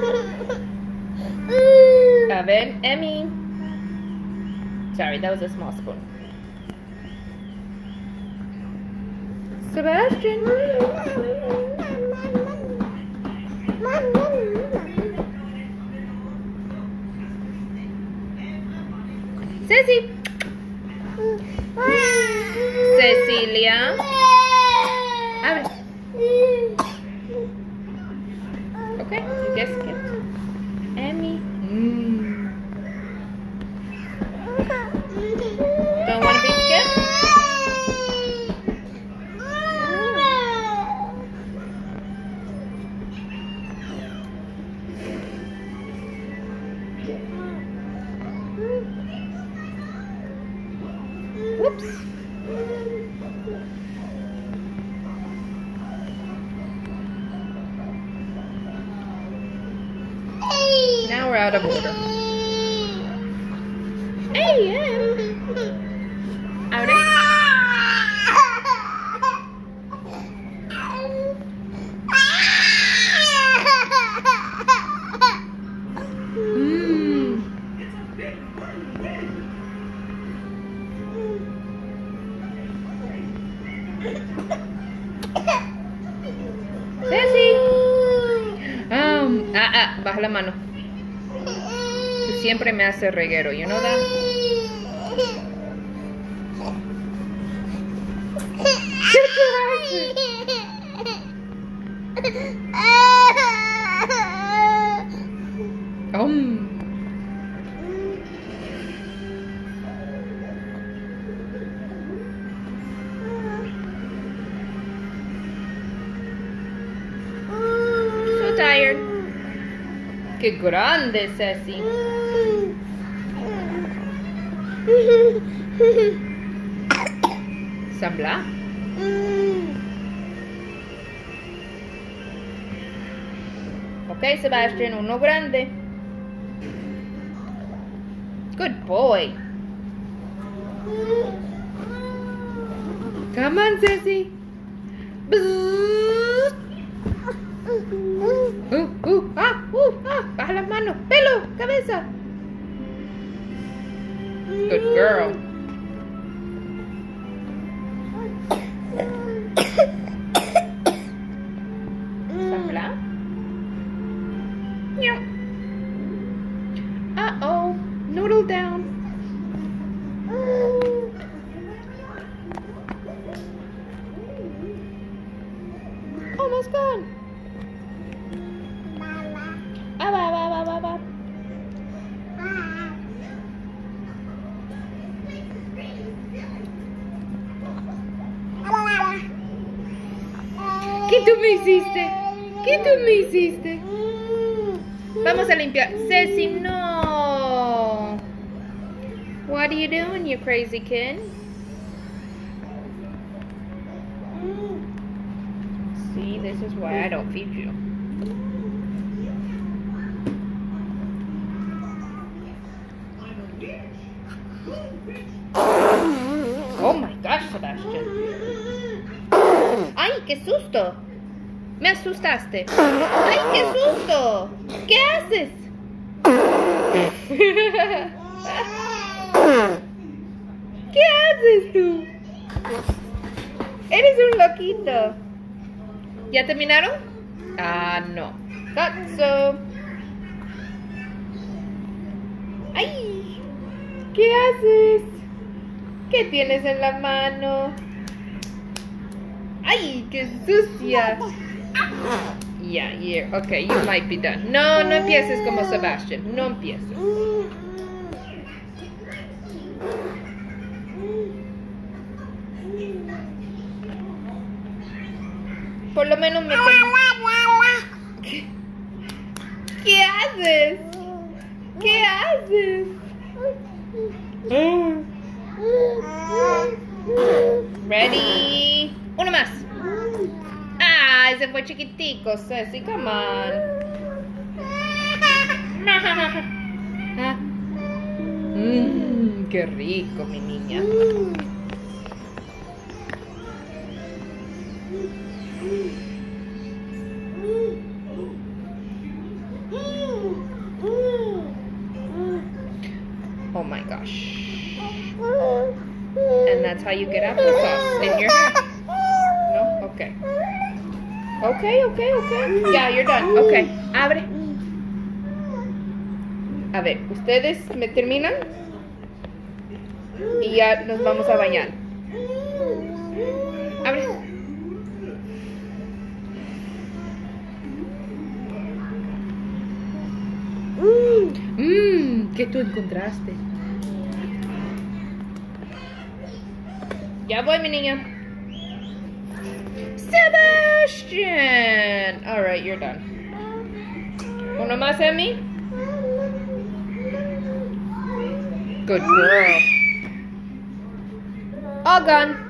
Ver, Emmy. Sorry, that was a small spoon. Sebastian. Ceci. Cecilia. A Okay, you get skipped. Emmy. Out of order. Hey, Em. Ahora. Mm. Ceci. Um, ah, ah, baja la mano. Siempre me haces reguero, you know that? Tired. Qué grande, Ceci. ¿Sabla? Ok, Sebastian, uno grande. Good boy. Come on. Bzzz. Uh, uh, ah, uh, ah, baja las manos. Pelo, cabeza. Good girl. Meow. Uh-oh. Noodle down. ¿Qué tú me hiciste? ¿Qué tú me hiciste? Vamos a limpiar. Ceci, no. What are you doing, you crazy kid? See, this is why I don't feed you. Qué susto! Me asustaste. ¡Ay, qué susto! ¿Qué haces? ¿Qué haces tú? Eres un loquito. ¿Ya terminaron? Ah, no. ¡Ay! ¿Qué haces? ¿Qué tienes en la mano? ¡Ay, qué sucia! Yeah, yeah. Okay, you might be done. No, no empieces como Sebastian. No empieces. Por lo menos me... ¿Qué? ¿Qué haces? ¿Qué haces? Ready? más. Ah, Ay, se fue chiquitico, Ceci, come on. ¿Ah? mm, qué rico, mi niña. Oh my gosh. And that's how you get applesauce in your hair. Okay. Okay, okay, okay. Yeah, you're done. Okay. Abre. A ver, ustedes me terminan y ya nos vamos a bañar. Abre. Mmm, ¿qué tú encontraste? Ya voy, mi niña. Sebastian! Alright, you're done. ¿Uno más, Emmy? Good girl. All gone.